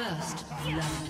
First blood.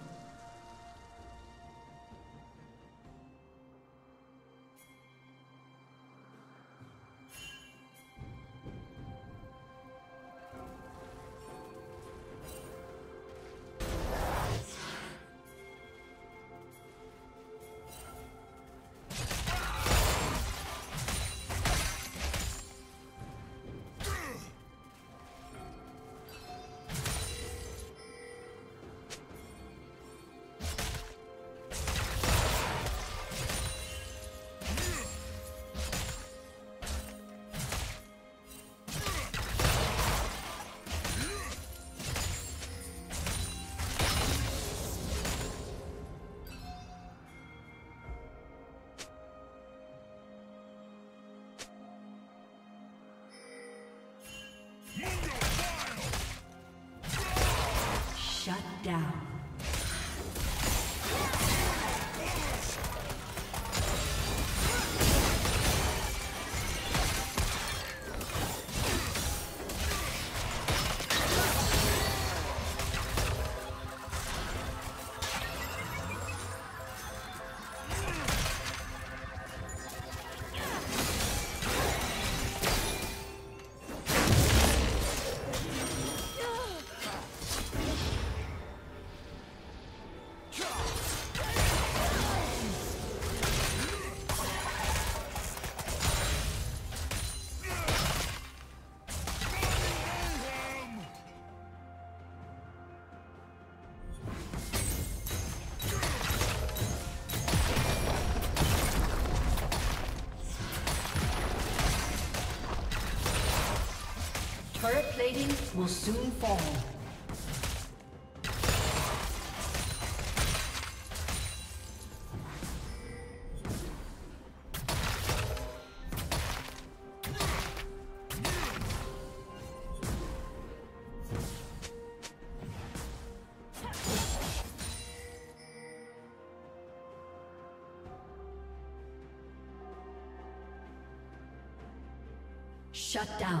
Plating will soon fall. Shut down.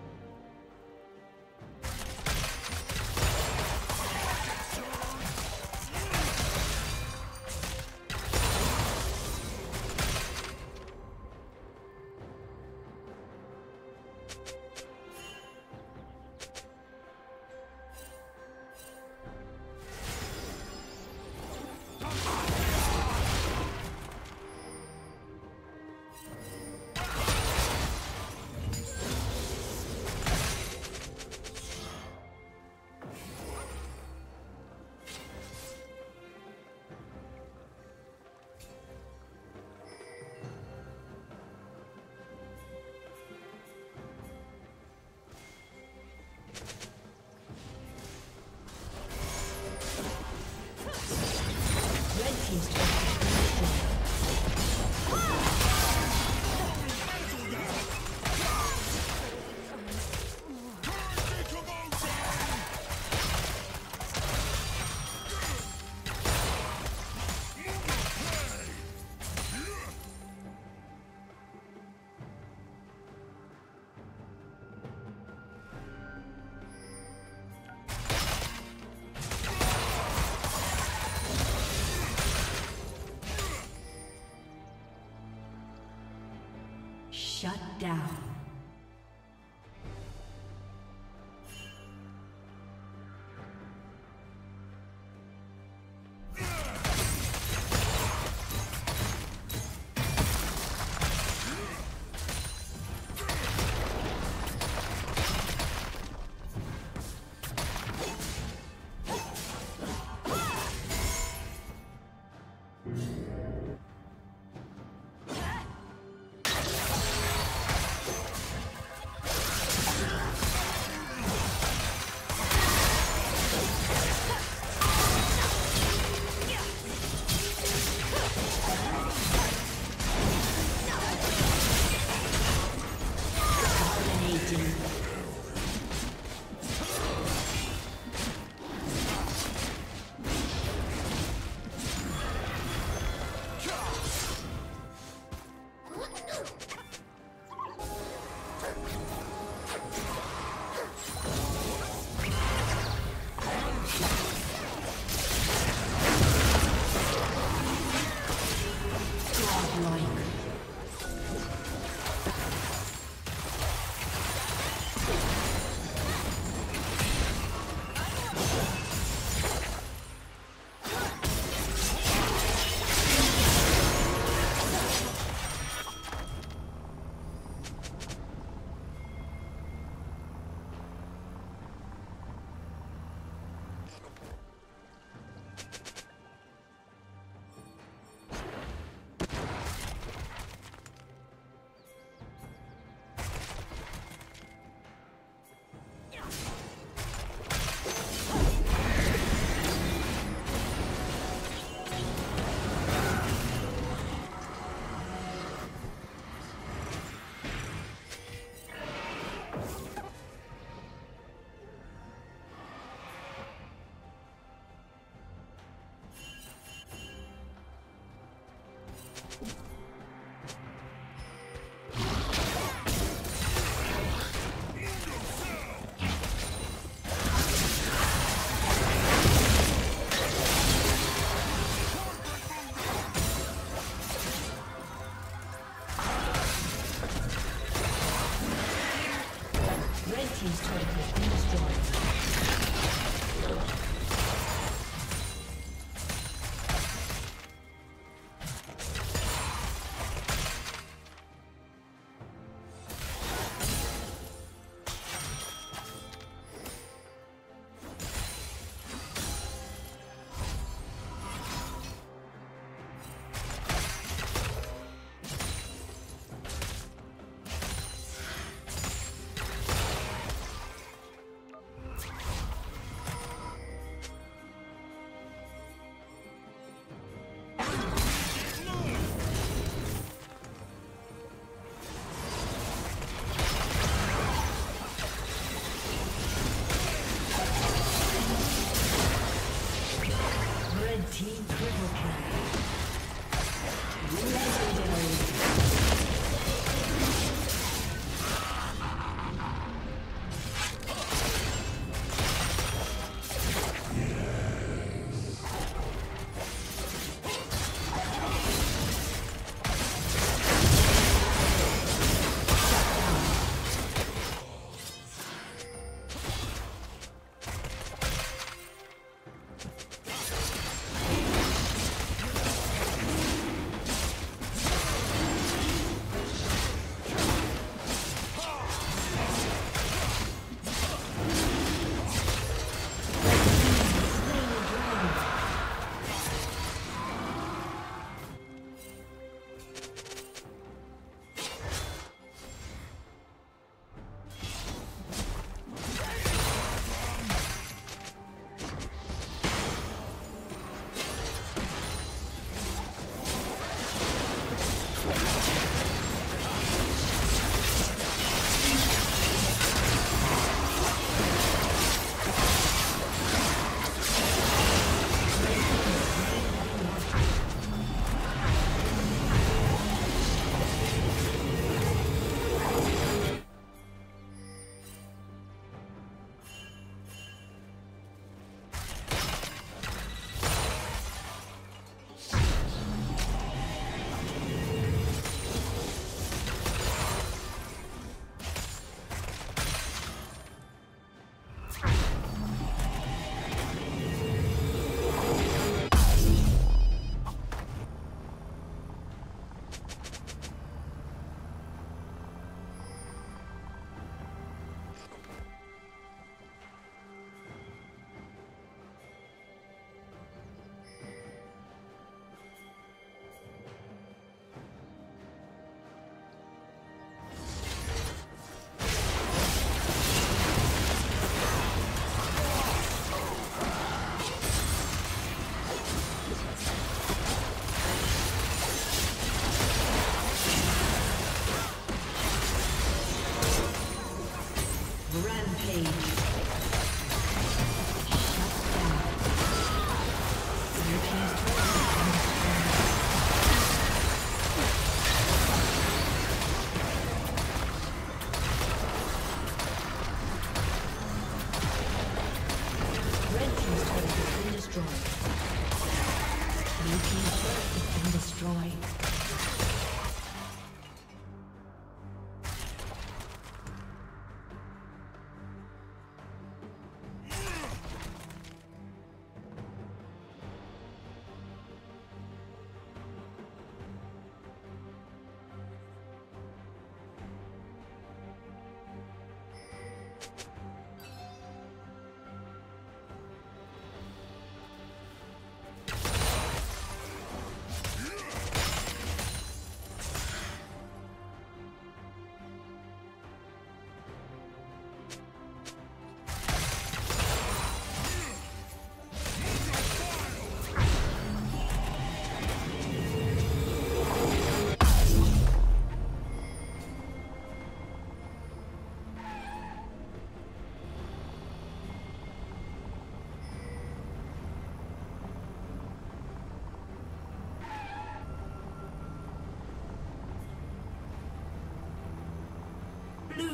Down.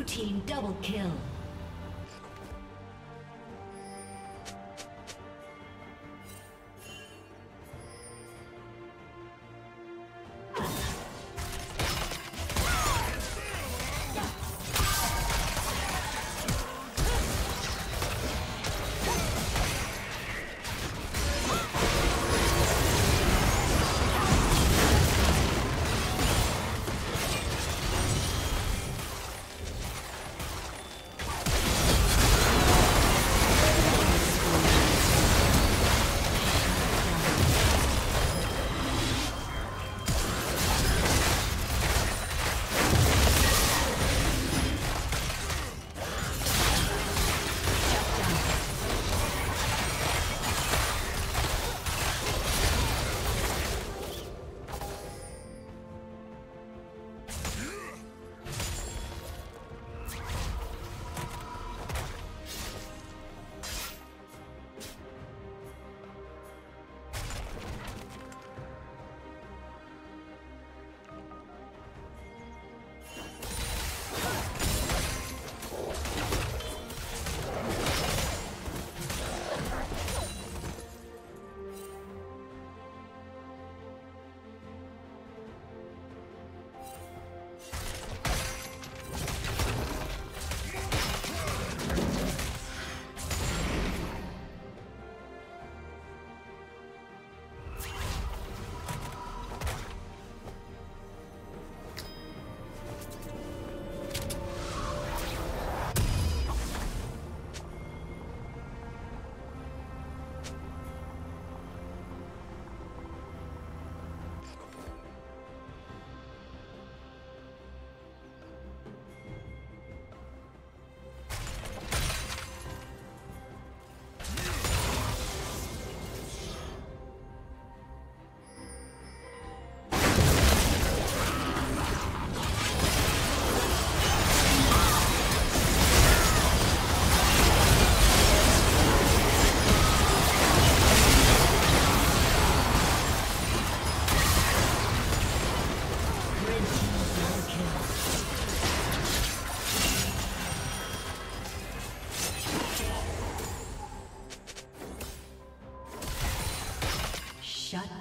Team double kill.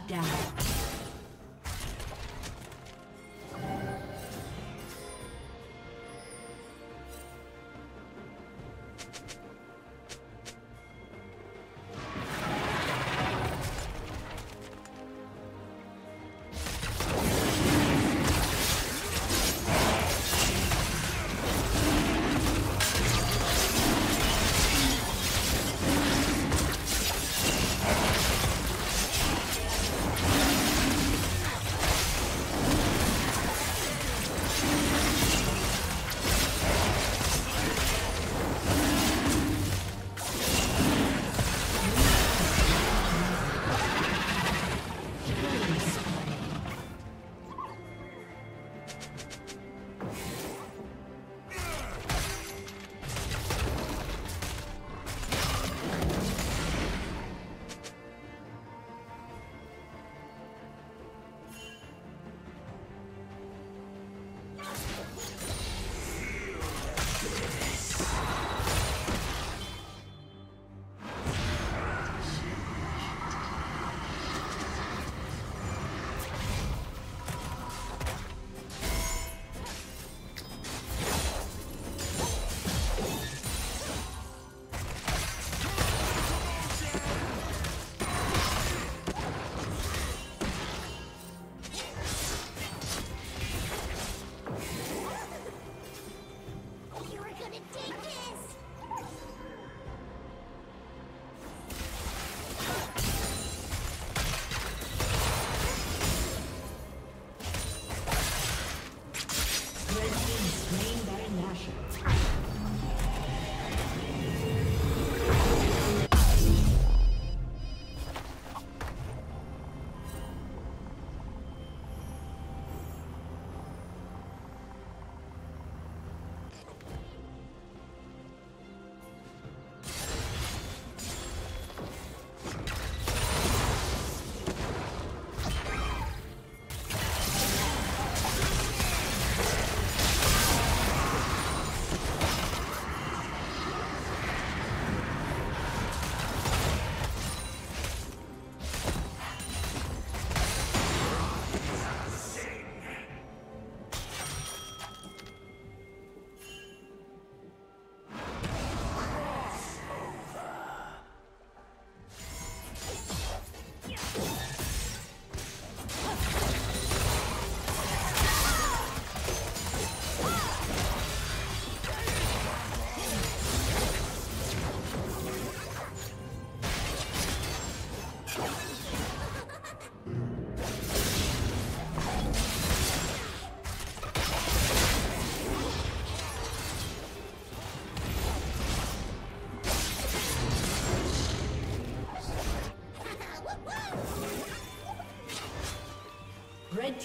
down.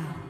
아멘.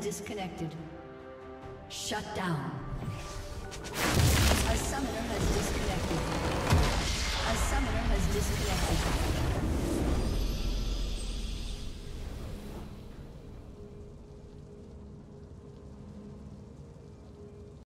disconnected. Shut down.